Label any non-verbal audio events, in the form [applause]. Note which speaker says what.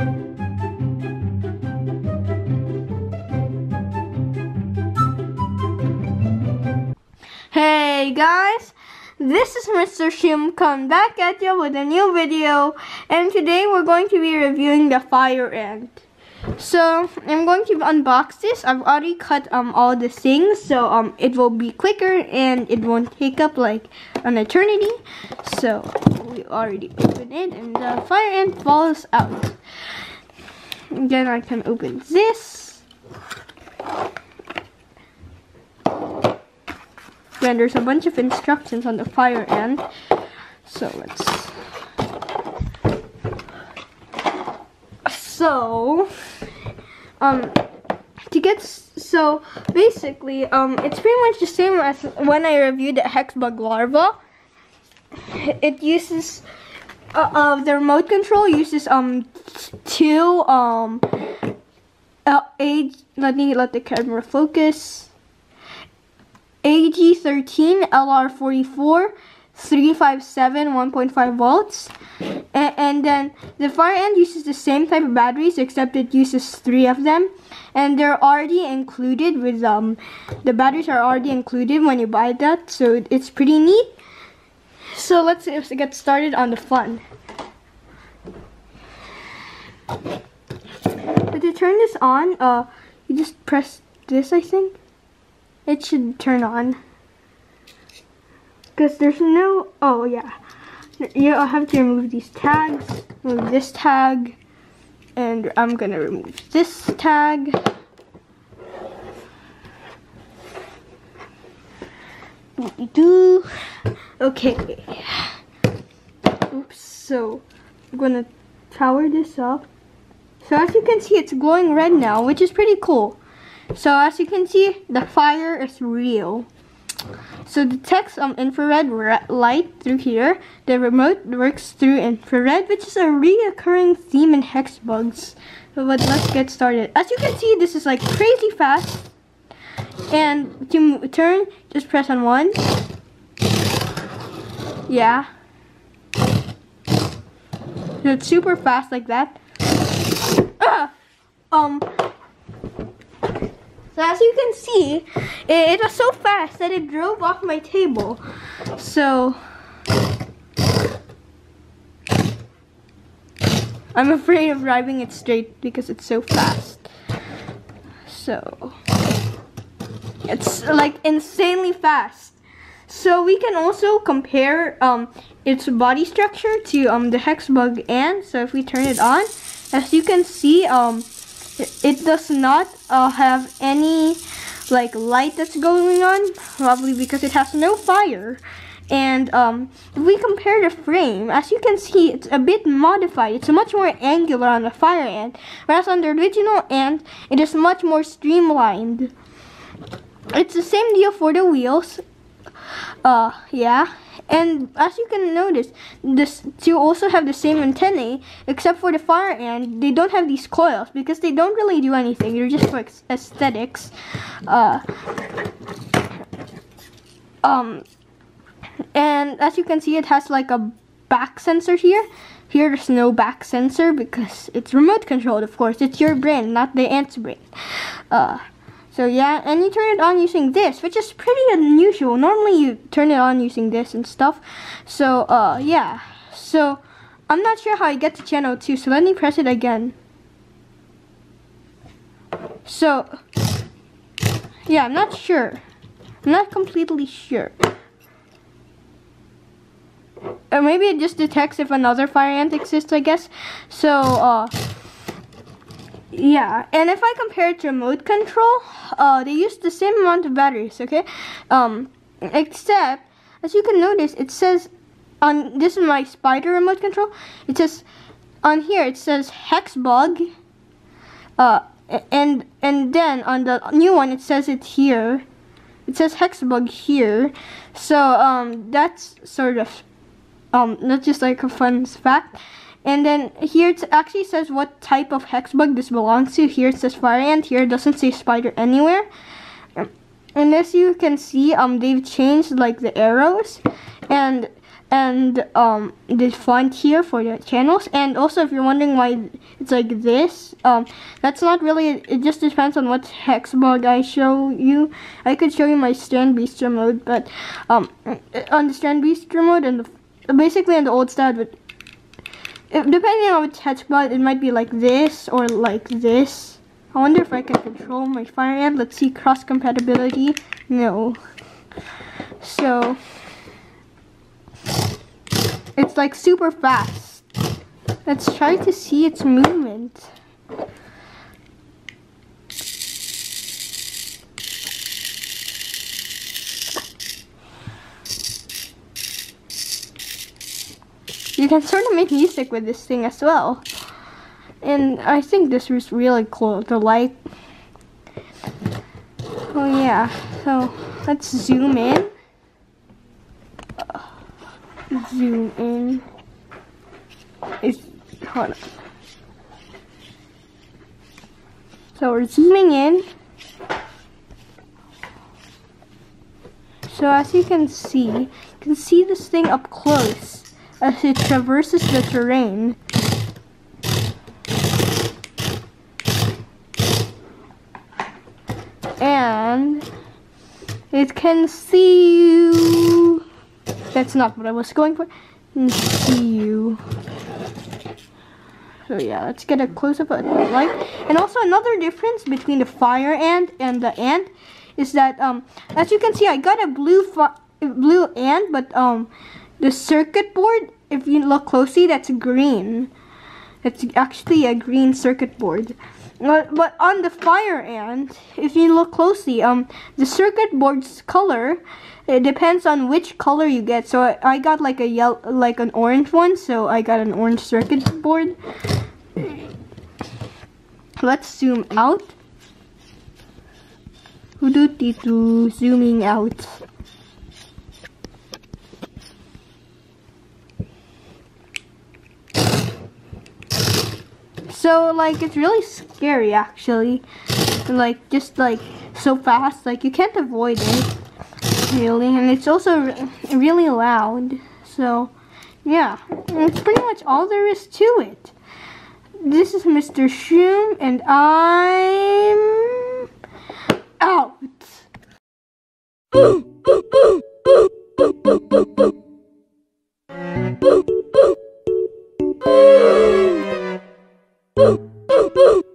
Speaker 1: Hey guys, this is Mr. Shroom coming back at you with a new video and today we're going to be reviewing the fire ant. So I'm going to unbox this. I've already cut um all the things so um it will be quicker and it won't take up like an eternity. So we already opened it and the fire ant falls out. And then I can open this. Then there's a bunch of instructions on the fire ant. So let's. So, um, to get so basically, um, it's pretty much the same as when I reviewed the hexbug larva. It uses uh, uh, the remote control uses um two um uh, age. Let me let the camera focus. AG13 LR44 357 1.5 volts. And, and, then the fire ant uses the same type of batteries except it uses three of them. And they're already included with um the batteries are already included when you buy that so it's pretty neat. So let's get started on the fun. But to turn this on uh you just press this I think. It should turn on. Because there's no, oh yeah. You I have to remove these tags, remove this tag, and I'm gonna remove this tag. Do okay. Oops. So I'm gonna power this up. So as you can see, it's glowing red now, which is pretty cool. So as you can see, the fire is real. So detects um, infrared light through here. The remote works through infrared, which is a reoccurring theme in Hexbugs. But let's get started. As you can see, this is like crazy fast. And to turn, just press on one. Yeah. So it's super fast like that. Ah! [coughs] Um, so as you can see, it, it was so fast that it drove off my table. So, I'm afraid of driving it straight because it's so fast. So, it's like insanely fast. So we can also compare um, its body structure to um, the hexbug ant. So if we turn it on, as you can see, um, it does not uh, have any like light that's going on, probably because it has no fire. And um, if we compare the frame, as you can see, it's a bit modified. It's much more angular on the fire ant whereas on the original ant it is much more streamlined. It's the same deal for the wheels. Uh, yeah. And as you can notice, this two also have the same antennae, except for the fire ant, they don't have these coils because they don't really do anything. They're just for aesthetics. Uh, um, and as you can see, it has like a back sensor here. Here there's no back sensor because it's remote controlled, of course. It's your brain, not the ant's brain. Uh, so yeah, and you turn it on using this, which is pretty unusual. Normally you turn it on using this and stuff. So uh, yeah. So I'm not sure how I get to channel 2, so let me press it again. So, yeah, I'm not sure. I'm not completely sure. Or maybe it just detects if another fire ant exists, I guess. So, uh, yeah, and if I compare it to remote control, uh, they use the same amount of batteries, okay? Um, except, as you can notice, it says on, this is my spider remote control, it says, on here it says Hexbug, uh, and, and then on the new one it says it here, it says Hexbug here, so, um, that's sort of, um, that's just like a fun fact. And then here it actually says what type of Hexbug this belongs to. Here it says fire ant. Here it doesn't say spider anywhere. And as you can see, um, they've changed like the arrows. And and um, the font here for the channels. And also, if you're wondering why it's like this, um, that's not really. It just depends on what Hexbug I show you. I could show you my Strandbeest remote, but um, on the Strandbeest remote and the, basically on the old style, depending on which mode, it might be like this or like this. I wonder if I can control my fire ant. Let's see cross compatibility. No. So it's like super fast. Let's try to see its movement. You can sort of make music with this thing as well. And I think this is really cool, the light. Oh yeah, so let's zoom in. zoom in. It's, hold on. So we're zooming in. So as you can see, you can see this thing up close as it traverses the terrain. And it can see you. That's not what I was going for. See you. So yeah, let's get a close-up of the light. And also another difference between the fire ant and the ant is that um, as you can see, I got a blue blue ant, but um, the circuit board, if you look closely, that's green. It's actually a green circuit board. But, but on the fire ant, if you look closely, um, the circuit board's color, it depends on which color you get. So I, I got like a yellow, like an orange one. So I got an orange circuit board. Let's zoom out. Hoodoo zooming out. So like it's really scary actually. like just like so fast, like you can't avoid it really, and it's also really loud. So yeah, that's pretty much all there is to it. This is Mr. Shroom, and I'm out. [laughs] Boo! Boo! Boo!